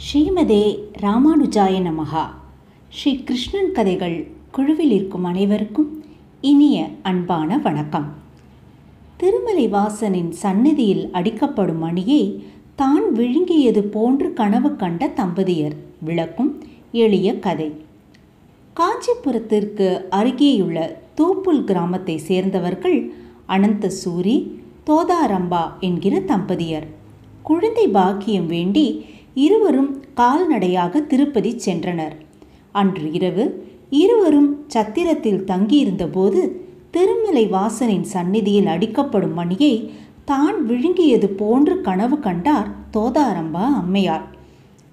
ஸ்ரீமதே ராமானுஜாய நமகா ஸ்ரீ கிருஷ்ணன் கதைகள் குழுவில் இருக்கும் அனைவருக்கும் இனிய அன்பான வணக்கம். திருமலை வாசனின் சந்நிதியில் அடிக்கப்படும் மணியை தான் விழுங்கியது போன்று கனவு கண்ட தம்பதியர் விளக்கும் எளிய கதை. காஞ்சிபுரத்திற்கு அருகேயுள்ள தூப்புல் கிராமத்தை சேர்ந்தவர்கள் அனந்த சூரி தோதாரம்பா என்கிற தம்பதியர். குழந்தை பாக்கியம் வேண்டி இருவரும் கால்நடையாக திருப்பதி சென்றனர். அன்று இரவு இருவரும் சத்திரத்தில் தங்கியிருந்தபோது திருமலை வாசனின் சந்நிதியில் அடிக்கப்படும் மணியை தான் விழுங்கியது போன்று கனவு கண்டார் தோதாரம்பா அம்மையார்.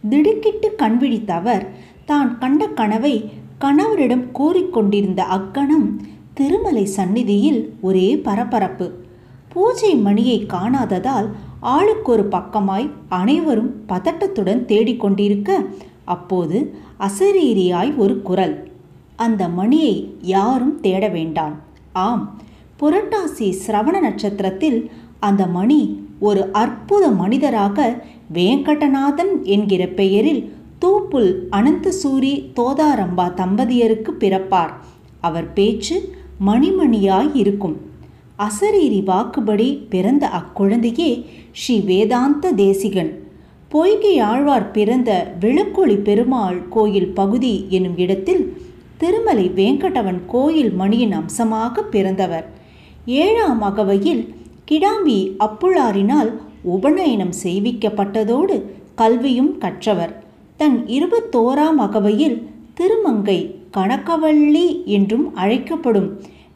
திடுக்கிட்டு கண்விழித்த அவர் தான் கண்ட கனவை கணவரிடம் கூறிக்கொண்டிருந்த அக்கணம் திருமலை சந்நிதியில் ஒரே பரபரப்பு. பூஜை மணியை காணாததால் ஆளுக்கு ஒரு பக்கமாய் அனைவரும் பதட்டத்துடன் தேடிக்கொண்டிருக்க அப்போது அசரீரியாய் ஒரு குரல். அந்த மணியை யாரும் தேட வேண்டாம். ஆம் புரட்டாசி சிரவண நட்சத்திரத்தில் அந்த மணி ஒரு அற்புத மனிதராக வேங்கடநாதன் என்கிற பெயரில் தூப்புல் அனந்தசூரி தோதாரம்பா தம்பதியருக்கு பிறப்பார். அவர் பேச்சு மணிமணியாய் இருக்கும். அசரீரி வாக்குபடி பிறந்த அக்குழந்தையே ஸ்ரீ வேதாந்த தேசிகன். பொய்கை ஆழ்வார் பிறந்த விளக்கொளி பெருமாள் கோயில் பகுதி என்னும் இடத்தில் திருமலை வேங்கடவன் கோயில் மணியின் அம்சமாக பிறந்தவர். ஏழாம் அகவையில் கிடாம்பி அப்புழாரினால் உபநயனம் செய்விக்கப்பட்டதோடு கல்வியும் கற்றவர். தன் இருபத்தோராம் அகவையில் திருமங்கை கணக்கவள்ளி என்றும் அழைக்கப்படும்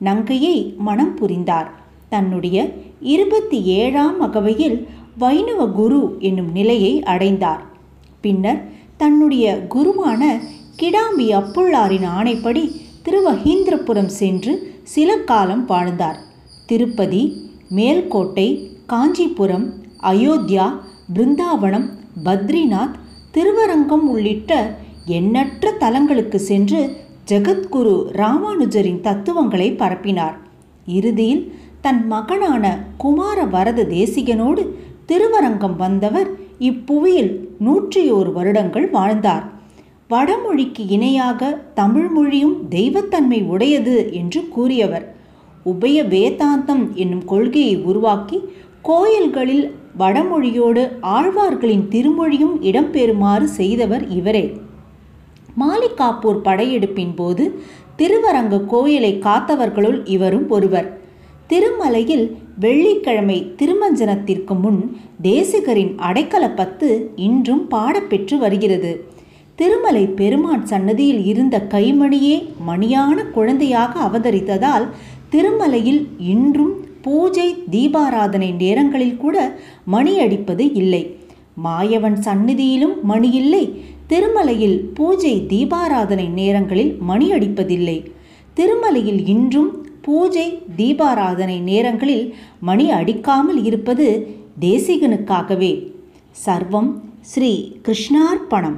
நங்கையை மனம் புரிந்தார். தன்னுடைய இருபத்தி ஏழாம் அகவையில் வைணவ குரு என்னும் நிலையை அடைந்தார். பின்னர் தன்னுடைய குருவான கிடாம்பி அப்புள்ளாரின் ஆணைப்படி திருவஹீந்திரபுரம் சென்று சில காலம் வாழ்ந்தார். திருப்பதி மேல்கோட்டை காஞ்சிபுரம் அயோத்தியா பிருந்தாவனம் பத்ரிநாத் திருவரங்கம் உள்ளிட்ட எண்ணற்ற தலங்களுக்கு சென்று ஜெகத்குரு ராமானுஜரின் தத்துவங்களை பரப்பினார். இறுதியில் தன் மகனான குமார வரத தேசிகனோடு திருவரங்கம் வந்தவர் இப்புவியில் நூற்றியோரு வருடங்கள் வாழ்ந்தார். வடமொழிக்கு இணையாக தமிழ் மொழியும் தெய்வத்தன்மை உடையது என்று கூறியவர். உபய வேதாந்தம் என்னும் கொள்கையை உருவாக்கி கோயில்களில் வடமொழியோடு ஆழ்வார்களின் திருமொழியும் இடம்பெறுமாறு செய்தவர் இவரே. மாலிகாப்பூர் படையெடுப்பின் போது திருவரங்க கோயிலை காத்தவர்களுள் இவரும் ஒருவர். திருமலையில் வெள்ளிக்கிழமை திருமஞ்சனத்திற்கு முன் தேசிகரின் அடைக்கல பத்து இன்றும் பாடப்பெற்று வருகிறது. திருமலை பெருமான் சன்னதியில் இருந்த கைமணியே மணியான குழந்தையாக அவதரித்ததால் திருமலையில் இன்றும் பூஜை தீபாராதனை நேரங்களில் கூட மணி அடிப்பது இல்லை. மாயவன் சந்நிதியிலும் மணி இல்லை. திருமலையில் பூஜை தீபாராதனை நேரங்களில் மணி அடிப்பதில்லை. திருமலையில் இன்றும் பூஜை தீபாராதனை நேரங்களில் மணி அடிக்காமல் இருப்பது தேசிகனுக்காகவே. சர்வம் ஸ்ரீ கிருஷ்ணார்ப்பணம்